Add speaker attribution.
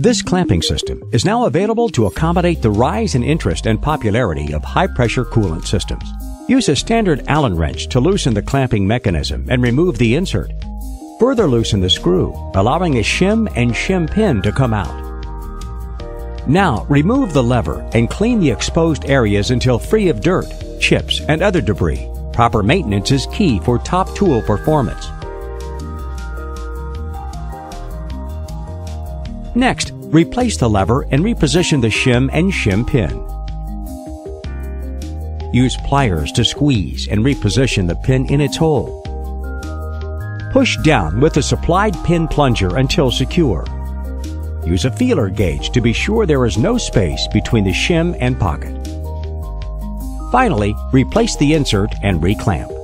Speaker 1: This clamping system is now available to accommodate the rise in interest and popularity of high-pressure coolant systems. Use a standard Allen wrench to loosen the clamping mechanism and remove the insert. Further loosen the screw, allowing a shim and shim pin to come out. Now remove the lever and clean the exposed areas until free of dirt, chips, and other debris. Proper maintenance is key for top tool performance. Next, replace the lever and reposition the shim and shim pin. Use pliers to squeeze and reposition the pin in its hole. Push down with the supplied pin plunger until secure. Use a feeler gauge to be sure there is no space between the shim and pocket. Finally, replace the insert and reclamp.